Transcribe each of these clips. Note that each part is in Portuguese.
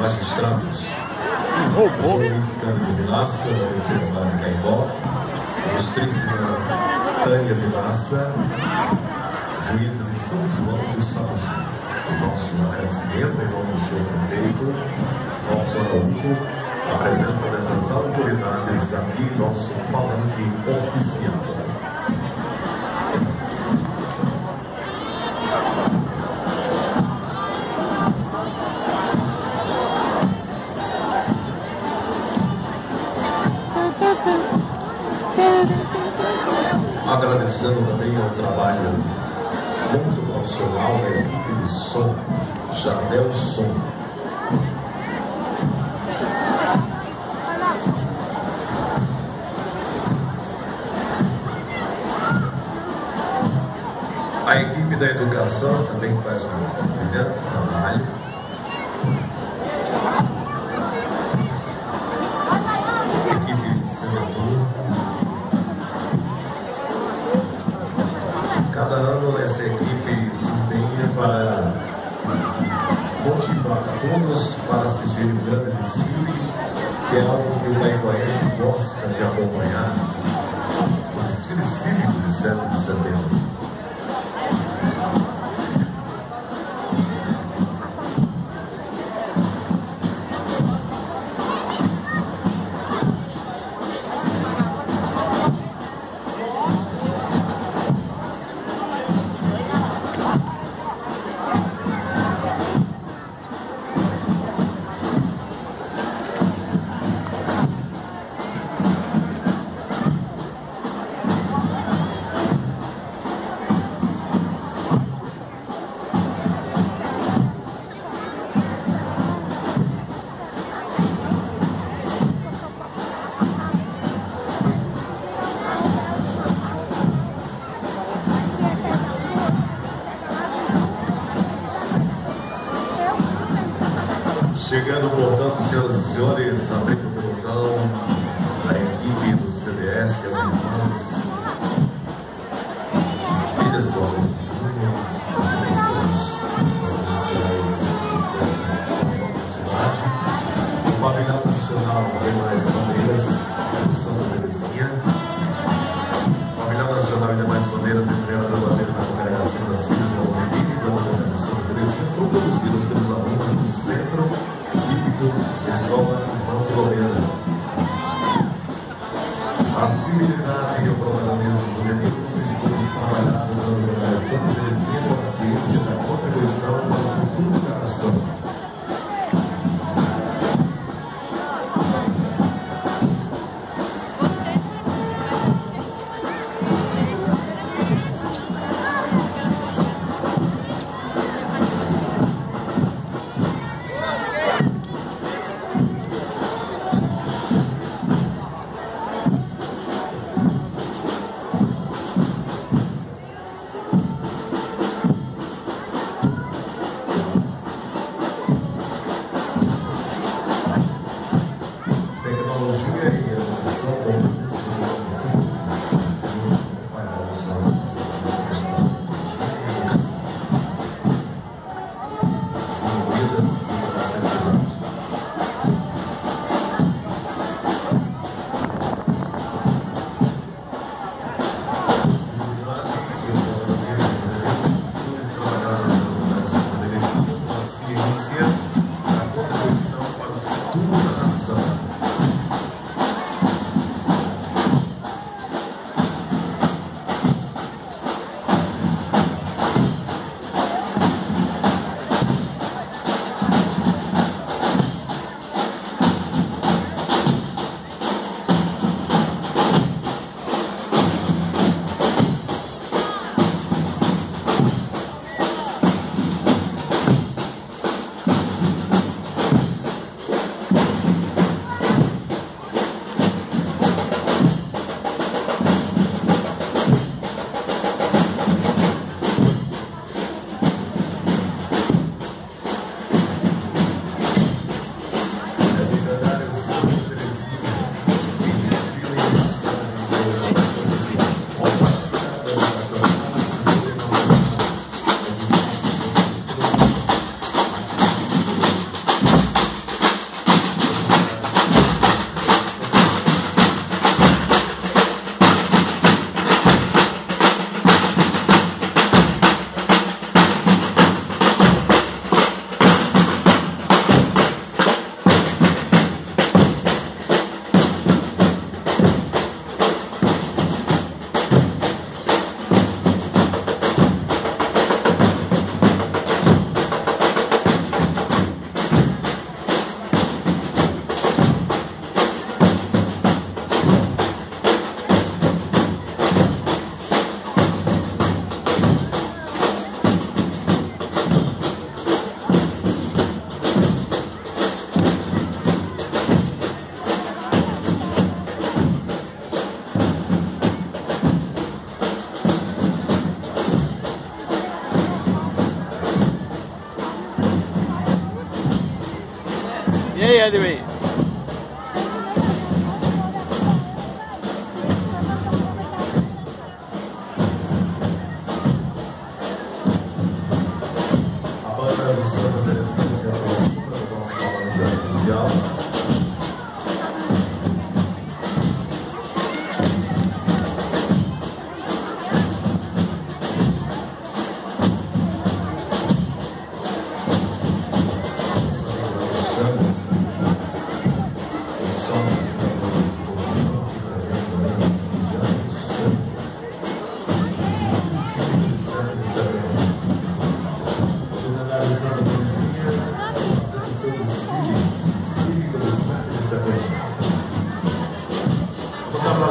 magistrados. Luiz Cândido Vilaça, vara de Caimbó, ilustríssima Tânia Vilaça, juíza de São João do Sabujú. O nosso agradecimento em nome do senhor prefeito, Robson Araújo, a presença dessas autoridades aqui nosso palanque oficial. Jardel Som. A equipe da educação também faz um brilhante trabalho. Gosta de acompanhar, Chegando, portanto, senhoras e senhores, abrindo o portão, a equipe do CDS, as irmãs, filhas do aluno, pavilhão nacional demais bandeiras, Santa Terezinha, oferecendo a ciência da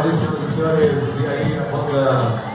Maurício dos Senhores, e aí a banda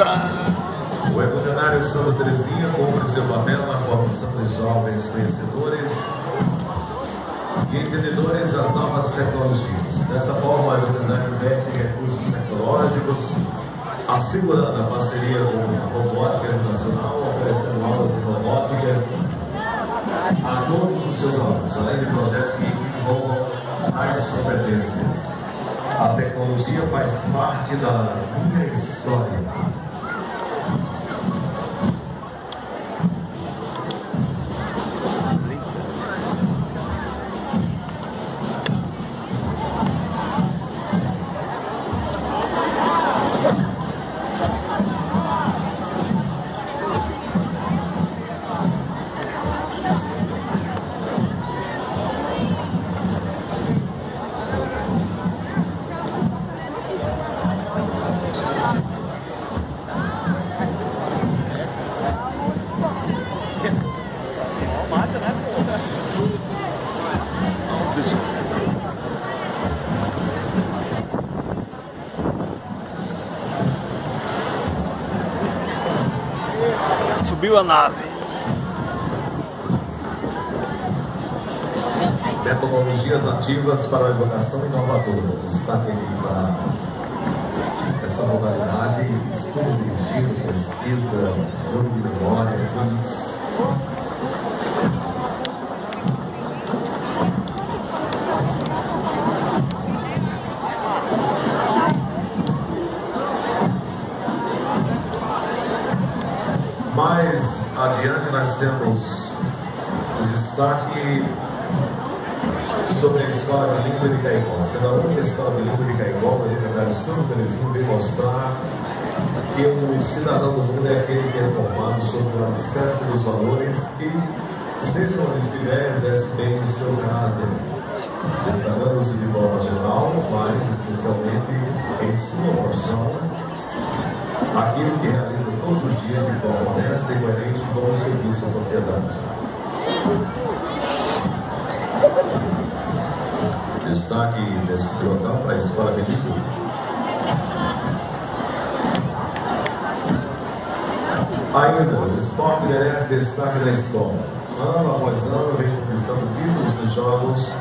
O Equatenário Santa Terezinha cumpre seu papel na formação de jovens conhecedores e entendedores das novas tecnologias. Dessa forma, o Equatenário investe em recursos tecnológicos, assegurando a parceria com a Robótica Internacional, oferecendo aulas de robótica a todos os seus alunos, além de projetos que envolvam as competências. A tecnologia faz parte da minha história. Subiu a nave. Metodologias ativas para a educação inovadora. Destaque aqui para essa modalidade, estudo dirigido, pesquisa, jogo de memória, Língua de Caicó. Sendo a única Escola de Língua de Caicó, o Universidade São Terezinho vem mostrar que o cidadão do mundo é aquele que é formado sobre o alicerce dos valores e, seja onde estiver, exerce bem o seu caráter, destacando-se de forma geral, mas especialmente em sua coração aquilo que realiza todos os dias de forma honesta e coerente com o serviço à sociedade. Destaque desse pilotão para a Escola Benito. Ainda, o esporte merece destaque da escola. Ano após ano vem conquistando títulos nos jogos